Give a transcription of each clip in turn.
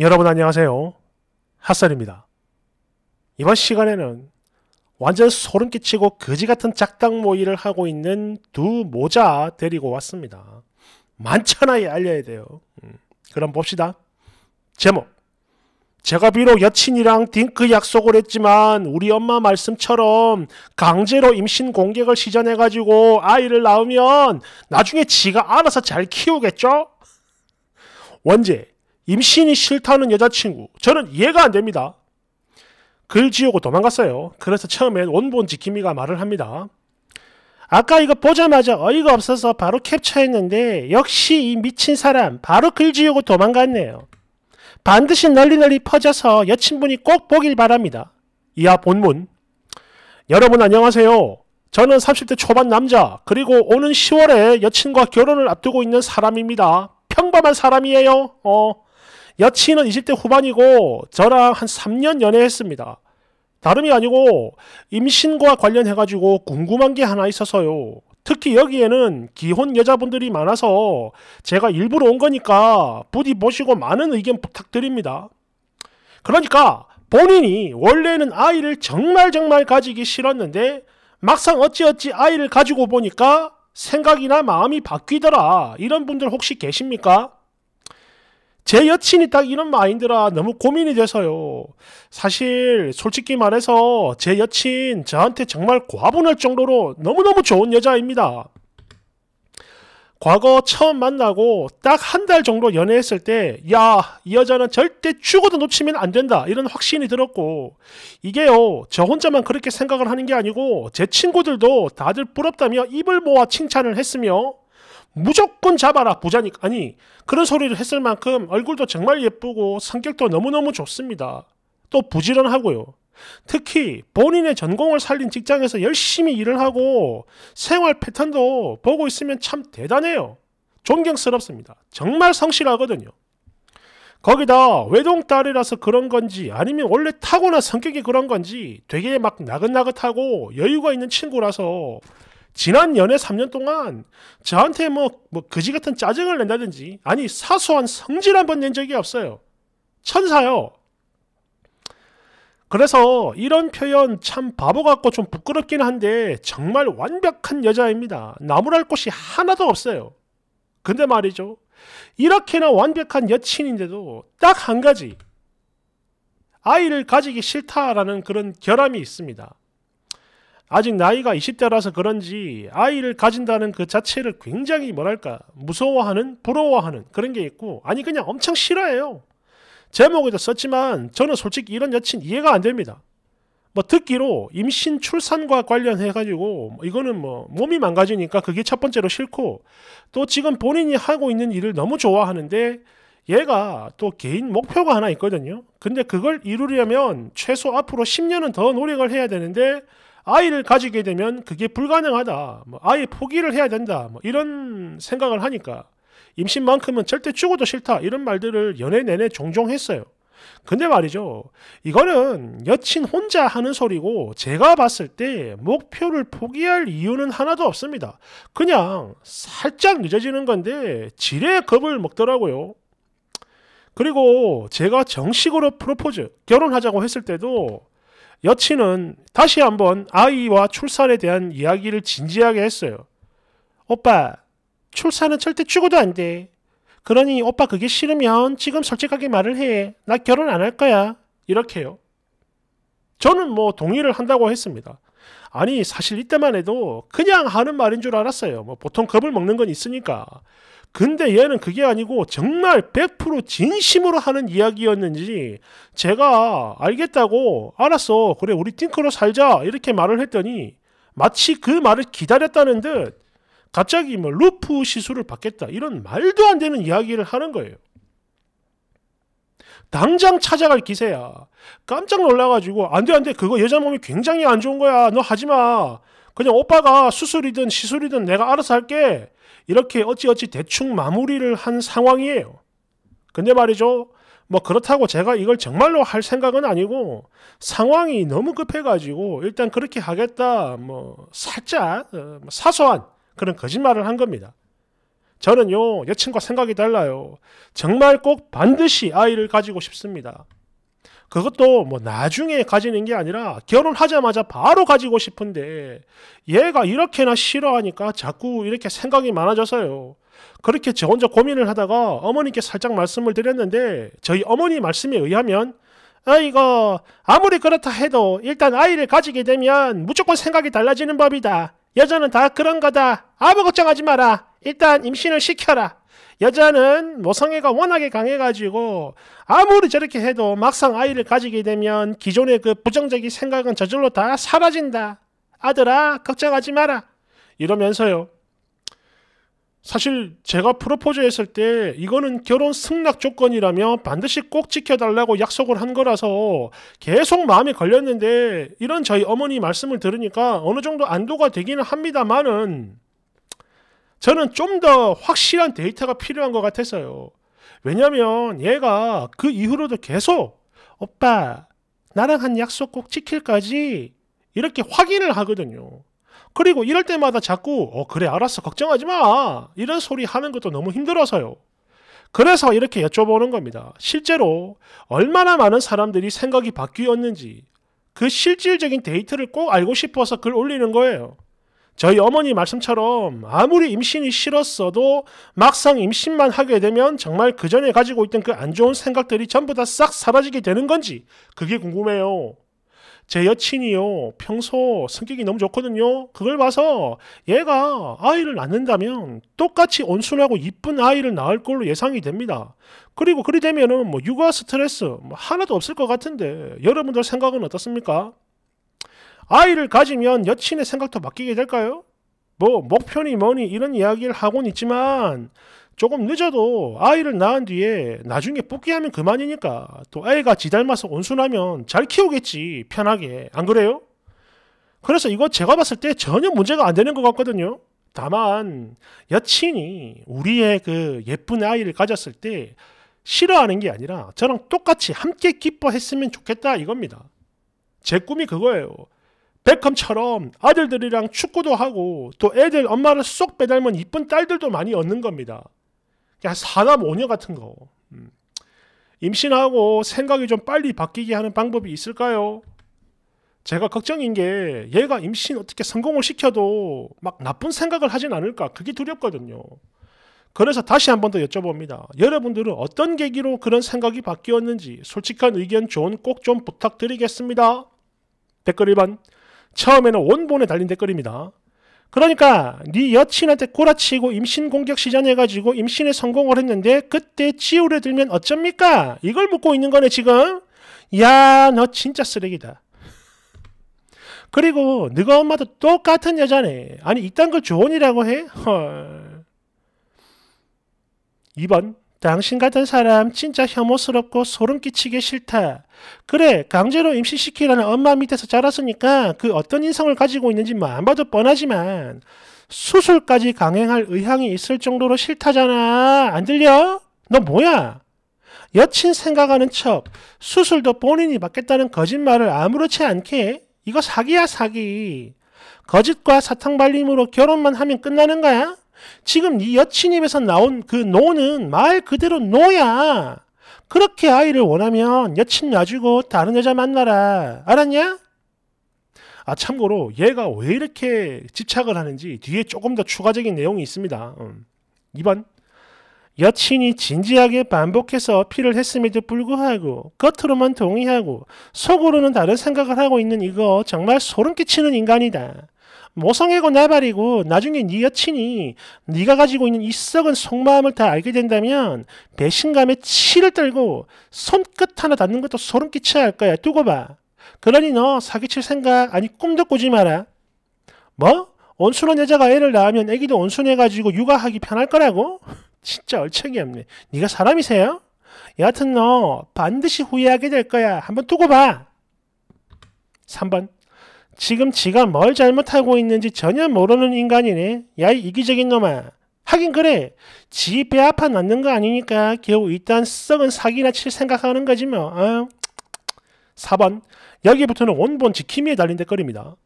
여러분 안녕하세요. 핫설입니다. 이번 시간에는 완전 소름 끼치고 거지 같은 작당 모의를 하고 있는 두 모자 데리고 왔습니다. 만천하에 알려야 돼요. 음, 그럼 봅시다. 제목. 제가 비록 여친이랑 딩크 약속을 했지만 우리 엄마 말씀처럼 강제로 임신 공격을 시전해가지고 아이를 낳으면 나중에 지가 알아서 잘 키우겠죠? 원제. 임신이 싫다는 여자친구. 저는 이해가 안 됩니다. 글 지우고 도망갔어요. 그래서 처음엔 원본 지킴이가 말을 합니다. 아까 이거 보자마자 어이가 없어서 바로 캡처했는데 역시 이 미친 사람 바로 글 지우고 도망갔네요. 반드시 널리 널리 퍼져서 여친분이 꼭 보길 바랍니다. 이하 본문 여러분 안녕하세요. 저는 30대 초반 남자 그리고 오는 10월에 여친과 결혼을 앞두고 있는 사람입니다. 평범한 사람이에요. 어, 여친은 20대 후반이고 저랑 한 3년 연애했습니다. 다름이 아니고 임신과 관련해가지고 궁금한 게 하나 있어서요. 특히 여기에는 기혼 여자분들이 많아서 제가 일부러 온 거니까 부디 보시고 많은 의견 부탁드립니다. 그러니까 본인이 원래는 아이를 정말 정말 가지기 싫었는데 막상 어찌어찌 아이를 가지고 보니까 생각이나 마음이 바뀌더라. 이런 분들 혹시 계십니까? 제 여친이 딱 이런 마인드라 너무 고민이 돼서요. 사실 솔직히 말해서 제 여친 저한테 정말 과분할 정도로 너무너무 좋은 여자입니다. 과거 처음 만나고 딱 한 달 정도 연애했을 때, 야, 이 여자는 절대 죽어도 놓치면 안 된다. 이런 확신이 들었고, 이게요, 저 혼자만 그렇게 생각을 하는 게 아니고, 제 친구들도 다들 부럽다며 입을 모아 칭찬을 했으며, 무조건 잡아라 부자니까 아니 그런 소리를 했을 만큼 얼굴도 정말 예쁘고 성격도 너무너무 좋습니다. 또 부지런하고요. 특히 본인의 전공을 살린 직장에서 열심히 일을 하고 생활 패턴도 보고 있으면 참 대단해요. 존경스럽습니다. 정말 성실하거든요. 거기다 외동딸이라서 그런 건지 아니면 원래 타고난 성격이 그런 건지 되게 막 나긋나긋하고 여유가 있는 친구라서 지난 연애 3년 동안 저한테 뭐, 뭐, 그지 같은 짜증을 낸다든지, 아니, 사소한 성질 한 번 낸 적이 없어요. 천사요. 그래서 이런 표현 참 바보 같고 좀 부끄럽긴 한데, 정말 완벽한 여자입니다. 나무랄 곳이 하나도 없어요. 근데 말이죠. 이렇게나 완벽한 여친인데도 딱 한 가지. 아이를 가지기 싫다라는 그런 결함이 있습니다. 아직 나이가 20대라서 그런지 아이를 가진다는 그 자체를 굉장히 뭐랄까 무서워하는 부러워하는 그런 게 있고 아니 그냥 엄청 싫어해요. 제목에도 썼지만 저는 솔직히 이런 여친 이해가 안 됩니다. 뭐 듣기로 임신 출산과 관련해 가지고 뭐 이거는 뭐 몸이 망가지니까 그게 첫 번째로 싫고 또 지금 본인이 하고 있는 일을 너무 좋아하는데 얘가 또 개인 목표가 하나 있거든요. 근데 그걸 이루려면 최소 앞으로 10년은 더 노력을 해야 되는데 아이를 가지게 되면 그게 불가능하다. 뭐 아예 포기를 해야 된다. 뭐 이런 생각을 하니까 임신만큼은 절대 죽어도 싫다. 이런 말들을 연애 내내 종종 했어요. 근데 말이죠. 이거는 여친 혼자 하는 소리고 제가 봤을 때 목표를 포기할 이유는 하나도 없습니다. 그냥 살짝 늦어지는 건데 지레 겁을 먹더라고요. 그리고 제가 정식으로 프로포즈 결혼하자고 했을 때도 여친은 다시 한번 아이와 출산에 대한 이야기를 진지하게 했어요. 오빠, 출산은 절대 죽어도 안 돼. 그러니 오빠 그게 싫으면 지금 솔직하게 말을 해. 나 결혼 안 할 거야. 이렇게요. 저는 뭐 동의를 한다고 했습니다. 아니 사실 이때만 해도 그냥 하는 말인 줄 알았어요. 뭐 보통 겁을 먹는 건 있으니까. 근데 얘는 그게 아니고 정말 100% 진심으로 하는 이야기였는지 제가 알겠다고 알았어. 그래 우리 띵크로 살자 이렇게 말을 했더니 마치 그 말을 기다렸다는 듯 갑자기 뭐 루프 시술을 받겠다 이런 말도 안 되는 이야기를 하는 거예요. 당장 찾아갈 기세야. 깜짝 놀라가지고 안돼 안돼 그거 여자 몸이 굉장히 안 좋은 거야. 너 하지 마. 그냥 오빠가 수술이든 시술이든 내가 알아서 할게. 이렇게 어찌어찌 대충 마무리를 한 상황이에요. 근데 말이죠. 뭐 그렇다고 제가 이걸 정말로 할 생각은 아니고 상황이 너무 급해가지고 일단 그렇게 하겠다 뭐 살짝 어, 뭐 사소한 그런 거짓말을 한 겁니다. 저는요, 여친과 생각이 달라요. 정말 꼭 반드시 아이를 가지고 싶습니다. 그것도 뭐 나중에 가지는 게 아니라 결혼하자마자 바로 가지고 싶은데 얘가 이렇게나 싫어하니까 자꾸 이렇게 생각이 많아져서요. 그렇게 저 혼자 고민을 하다가 어머니께 살짝 말씀을 드렸는데 저희 어머니 말씀에 의하면 아 이거 아무리 그렇다 해도 일단 아이를 가지게 되면 무조건 생각이 달라지는 법이다. 여자는 다 그런 거다. 아무 걱정하지 마라. 일단 임신을 시켜라. 여자는 모성애가 워낙에 강해가지고 아무리 저렇게 해도 막상 아이를 가지게 되면 기존의 그 부정적인 생각은 저절로 다 사라진다. 아들아 걱정하지 마라. 이러면서요. 사실 제가 프로포즈 했을 때 이거는 결혼 승낙 조건이라며 반드시 꼭 지켜달라고 약속을 한 거라서 계속 마음에 걸렸는데 이런 저희 어머니 말씀을 들으니까 어느 정도 안도가 되기는 합니다만은 저는 좀 더 확실한 데이터가 필요한 것 같았어요. 왜냐면 얘가 그 이후로도 계속 오빠 나랑 한 약속 꼭 지킬 거지 이렇게 확인을 하거든요. 그리고 이럴 때마다 자꾸 어 그래 알았어 걱정하지 마 이런 소리 하는 것도 너무 힘들어서요. 그래서 이렇게 여쭤보는 겁니다. 실제로 얼마나 많은 사람들이 생각이 바뀌었는지 그 실질적인 데이터를 꼭 알고 싶어서 글 올리는 거예요. 저희 어머니 말씀처럼 아무리 임신이 싫었어도 막상 임신만 하게 되면 정말 그 전에 가지고 있던 그 안 좋은 생각들이 전부 다 싹 사라지게 되는 건지 그게 궁금해요. 제 여친이요. 평소 성격이 너무 좋거든요. 그걸 봐서 얘가 아이를 낳는다면 똑같이 온순하고 이쁜 아이를 낳을 걸로 예상이 됩니다. 그리고 그리 되면은 뭐 육아 스트레스 뭐 하나도 없을 것 같은데 여러분들 생각은 어떻습니까? 아이를 가지면 여친의 생각도 바뀌게 될까요? 뭐 목표니 뭐니 이런 이야기를 하곤 있지만 조금 늦어도 아이를 낳은 뒤에 나중에 뽑기하면 그만이니까 또 애가 지 닮아서 온순하면 잘 키우겠지 편하게 안 그래요? 그래서 이거 제가 봤을 때 전혀 문제가 안 되는 것 같거든요. 다만 여친이 우리의 그 예쁜 아이를 가졌을 때 싫어하는 게 아니라 저랑 똑같이 함께 기뻐했으면 좋겠다 이겁니다. 제 꿈이 그거예요. 베컴처럼 아들들이랑 축구도 하고 또 애들 엄마를 쏙 빼닮은 이쁜 딸들도 많이 얻는 겁니다. 그냥 사남 오녀 같은 거. 음. 임신하고 생각이 좀 빨리 바뀌게 하는 방법이 있을까요? 제가 걱정인 게 얘가 임신 어떻게 성공을 시켜도 막 나쁜 생각을 하진 않을까 그게 두렵거든요. 그래서 다시 한 번 더 여쭤봅니다. 여러분들은 어떤 계기로 그런 생각이 바뀌었는지 솔직한 의견 좋은 꼭 좀 부탁드리겠습니다. 댓글 1번 처음에는 원본에 달린 댓글입니다. 그러니까 네 여친한테 꼬라치고 임신 공격 시전해가지고 임신에 성공을 했는데 그때 지우려 들면 어쩝니까? 이걸 묻고 있는 거네 지금. 야 너 진짜 쓰레기다. 그리고 너가 엄마도 똑같은 여자네. 아니 이딴 걸 조언이라고 해? 헐. 2번 당신 같은 사람 진짜 혐오스럽고 소름 끼치게 싫다. 그래 강제로 임신시키라는 엄마 밑에서 자랐으니까 그 어떤 인성을 가지고 있는지 뭐 안 봐도 뻔하지만 수술까지 강행할 의향이 있을 정도로 싫다잖아. 안 들려? 너 뭐야? 여친 생각하는 척 수술도 본인이 받겠다는 거짓말을 아무렇지 않게 이거 사기야 사기. 거짓과 사탕 발림으로 결혼만 하면 끝나는 거야? 지금 네 여친 입에서 나온 그 노는 말 그대로 노야. 그렇게 아이를 원하면 여친 놔주고 다른 여자 만나라. 알았냐? 아 참고로 얘가 왜 이렇게 집착을 하는지 뒤에 조금 더 추가적인 내용이 있습니다. 음. 2번 여친이 진지하게 반복해서 어필을 했음에도 불구하고 겉으로만 동의하고 속으로는 다른 생각을 하고 있는 이거 정말 소름 끼치는 인간이다. 모성애고 나발이고 나중에 네 여친이 네가 가지고 있는 이 썩은 속마음을 다 알게 된다면 배신감에 치를 떨고 손끝 하나 닿는 것도 소름 끼쳐야 할 거야. 두고 봐. 그러니 너 사기칠 생각 아니 꿈도 꾸지 마라. 뭐? 온순한 여자가 애를 낳으면 애기도 온순해가지고 육아하기 편할 거라고? 진짜 얼척이 없네. 네가 사람이세요? 여하튼 너 반드시 후회하게 될 거야. 한번 두고 봐. 3번 지금 지가 뭘 잘못하고 있는지 전혀 모르는 인간이네. 야, 이 이기적인 놈아. 하긴 그래. 지 배 아파 낳는 거 아니니까 겨우 일단 썩은 사기나 칠 생각하는 거지 뭐. 어? 4번. 여기부터는 원본 지킴이에 달린 댓글입니다.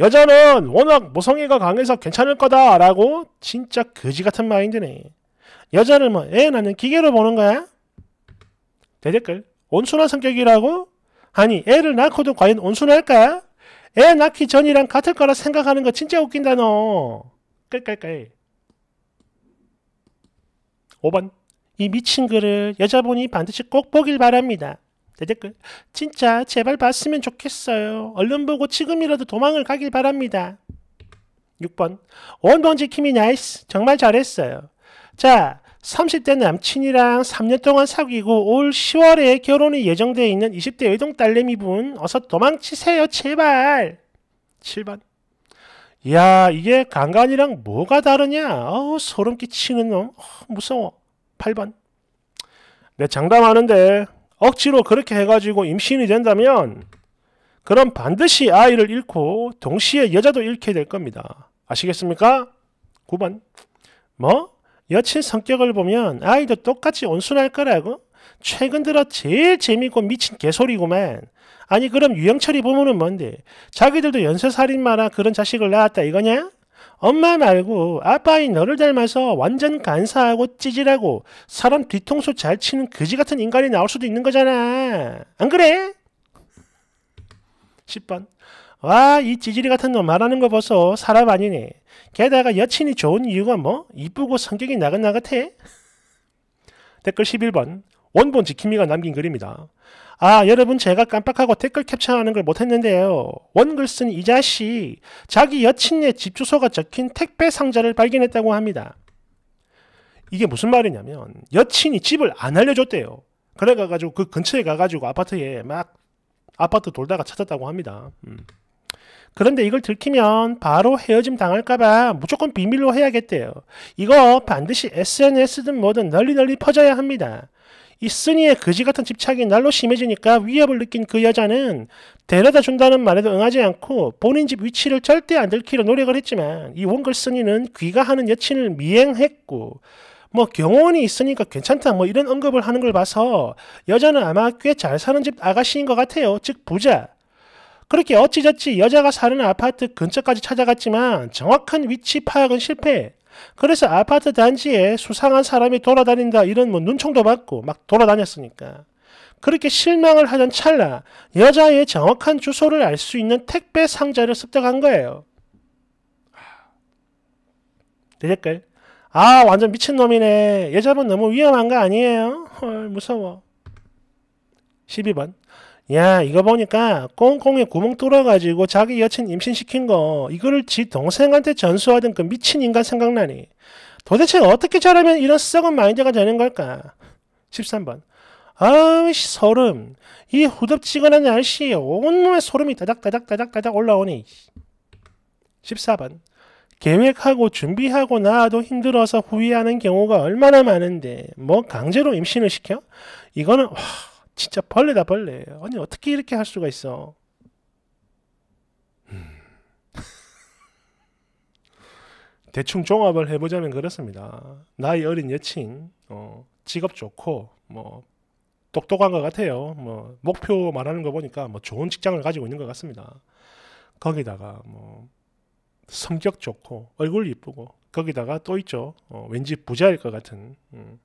여자는 워낙 모성애가 강해서 괜찮을 거다 라고 진짜 거지 같은 마인드네. 여자를 뭐 애 낳는 기계로 보는 거야? 대댓글 온순한 성격이라고? 아니 애를 낳고도 과연 온순할까? 애 낳기 전이랑 같을 거라 생각하는 거 진짜 웃긴다 너. 끌끌끌. 5번 이 미친 글을 여자분이 반드시 꼭 보길 바랍니다. 대댓글 진짜 제발 봤으면 좋겠어요. 얼른 보고 지금이라도 도망을 가길 바랍니다. 6번 원본 지킴이 nice 정말 잘했어요. 자 30대 남친이랑 3년 동안 사귀고 올 10월에 결혼이 예정되어 있는 20대 외동 딸내미분 어서 도망치세요 제발. 7번 야 이게 강간이랑 뭐가 다르냐? 어우 소름 끼치는 놈. 어, 무서워. 8번 내 장담하는데 억지로 그렇게 해가지고 임신이 된다면 그럼 반드시 아이를 잃고 동시에 여자도 잃게 될 겁니다. 아시겠습니까? 9번 뭐? 여친 성격을 보면 아이도 똑같이 온순할 거라고? 최근 들어 제일 재밌고 미친 개소리구만. 아니 그럼 유영철이 부모는 뭔데? 자기들도 연쇄살인마나 그런 자식을 낳았다 이거냐? 엄마 말고 아빠인 너를 닮아서 완전 간사하고 찌질하고 사람 뒤통수 잘 치는 그지 같은 인간이 나올 수도 있는 거잖아. 안 그래? 10번. 와, 이 찌질이 같은 놈 말하는 거 보소. 사람 아니네. 게다가 여친이 좋은 이유가 뭐? 이쁘고 성격이 나긋나긋해? 댓글 11번. 원본 지킴이가 남긴 글입니다. 아, 여러분 제가 깜빡하고 댓글 캡처하는 걸 못했는데요. 원글 쓴 이 자식 자기 여친의 집 주소가 적힌 택배 상자를 발견했다고 합니다. 이게 무슨 말이냐면 여친이 집을 안 알려줬대요. 그래가지고 그 근처에 가가지고 아파트에 막 아파트 돌다가 찾았다고 합니다. 음. 그런데 이걸 들키면 바로 헤어짐 당할까봐 무조건 비밀로 해야겠대요. 이거 반드시 SNS든 뭐든 널리 널리 퍼져야 합니다. 이 쓰니의 거지 같은 집착이 날로 심해지니까 위협을 느낀 그 여자는 데려다 준다는 말에도 응하지 않고 본인 집 위치를 절대 안 들키려 노력을 했지만 이 원글 쓰니는 귀가하는 여친을 미행했고 뭐 경호원이 있으니까 괜찮다 뭐 이런 언급을 하는 걸 봐서 여자는 아마 꽤 잘 사는 집 아가씨인 것 같아요. 즉 부자. 그렇게 어찌저찌 여자가 사는 아파트 근처까지 찾아갔지만 정확한 위치 파악은 실패. 그래서 아파트 단지에 수상한 사람이 돌아다닌다 이런 뭐 눈총도 받고 막 돌아다녔으니까. 그렇게 실망을 하던 찰나 여자의 정확한 주소를 알 수 있는 택배 상자를 습득한 거예요. 대댓글. 아 완전 미친놈이네. 여자분 너무 위험한 거 아니에요? 헐 무서워. 12번. 야 이거 보니까 꽁꽁에 구멍 뚫어가지고 자기 여친 임신시킨 거 이거를 지 동생한테 전수하던 그 미친 인간 생각나니? 도대체 어떻게 잘하면 이런 썩은 마인드가 되는 걸까? 13번. 아이씨 소름. 이 후덥지근한 날씨에 온몸에 소름이 다닥다닥다닥다닥 올라오니. 14번. 계획하고 준비하고 나와도 힘들어서 후회하는 경우가 얼마나 많은데 뭐 강제로 임신을 시켜? 이거는 와 진짜 벌레다 벌레. 아니 어떻게 이렇게 할 수가 있어? 음. 대충 종합을 해보자면 그렇습니다. 나이 어린 여친, 어, 직업 좋고 뭐 똑똑한 것 같아요. 뭐 목표 말하는 거 보니까 뭐 좋은 직장을 가지고 있는 것 같습니다. 거기다가 뭐 성격 좋고 얼굴 이쁘고 거기다가 또 있죠. 어, 왠지 부자일 것 같은. 음.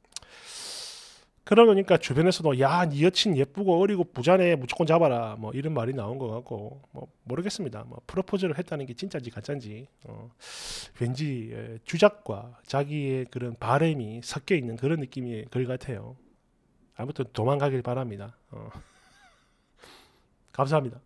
그러니까 주변에서도 야, 네 여친 예쁘고 어리고 부자네 무조건 잡아라 뭐 이런 말이 나온 것 같고 뭐 모르겠습니다. 뭐 프로포즈를 했다는 게 진짜인지 가짜인지 어, 왠지 주작과 자기의 그런 바램이 섞여 있는 그런 느낌의 글 같아요. 아무튼 도망가길 바랍니다. 어. 감사합니다.